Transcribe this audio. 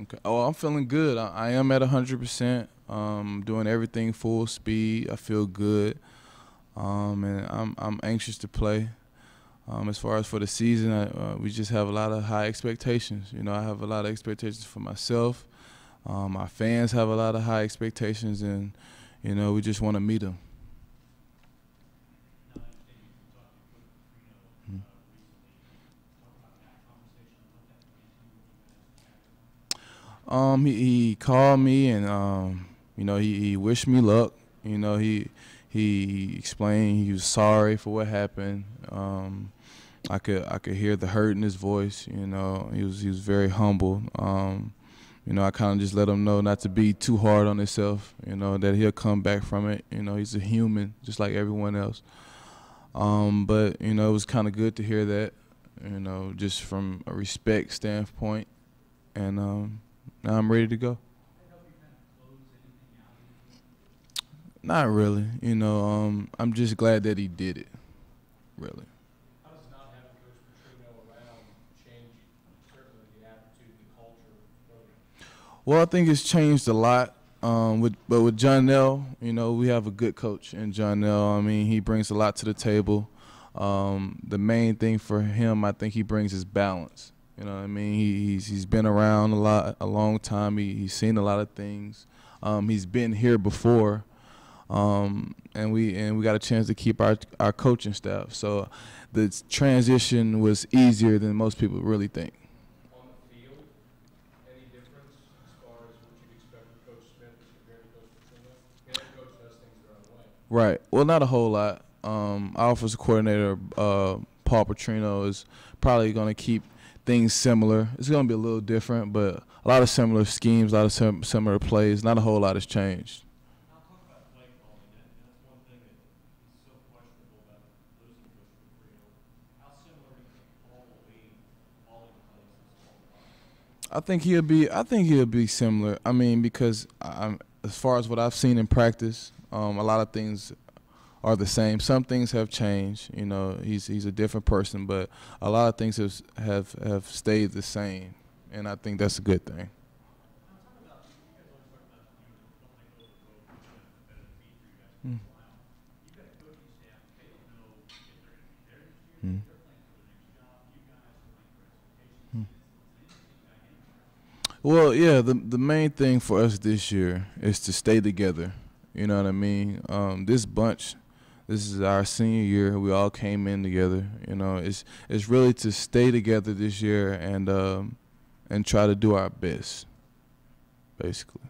Okay. Oh, I'm feeling good. I, I am at 100%. Um, doing everything full speed. I feel good. Um, and I'm I'm anxious to play. Um, as far as for the season, I, uh, we just have a lot of high expectations. You know, I have a lot of expectations for myself. Um, my fans have a lot of high expectations, and you know, we just want to meet them. Um, he, he called me and um, you know he, he wished me luck. You know he he explained he was sorry for what happened. Um, I could I could hear the hurt in his voice. You know he was he was very humble. Um, you know I kind of just let him know not to be too hard on himself. You know that he'll come back from it. You know he's a human just like everyone else. Um, but you know it was kind of good to hear that. You know just from a respect standpoint, and um, now I'm ready to go. Not really. You know, um, I'm just glad that he did it. Really. Well, I think it's changed a lot. Um, with, but with John L., you know, we have a good coach in John Nell. I mean, he brings a lot to the table. Um, the main thing for him, I think he brings is balance. You know what I mean? He, he's he's been around a lot, a long time. He, he's seen a lot of things. Um, he's been here before, um, and we and we got a chance to keep our our coaching staff. So the transition was easier than most people really think. On the field, any difference as far as what you'd expect with Coach Smith as compared to Coach Petrino? The other coach does things their own way. Right. Well, not a whole lot. Um, our offensive coordinator, uh, Paul Petrino, is probably going to keep things similar. It's going to be a little different, but a lot of similar schemes, a lot of sim- similar plays. Not a whole lot has changed. I think he'll be. I think he'll be similar. I mean, because I'm, as far as what I've seen in practice, um, a lot of things are the same. Some things have changed. You know, he's he's a different person, but a lot of things have have have stayed the same, and I think that's a good thing. Mm. Mm. Mm. Interesting dynamic. Well, yeah, the the main thing for us this year is to stay together. You know what I mean? Um, this bunch, this is our senior year. We all came in together. You know, it's it's really to stay together this year and um, and try to do our best, basically.